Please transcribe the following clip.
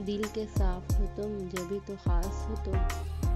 दिल के साफ़ हो तुम जब भी तो खास हो तुम।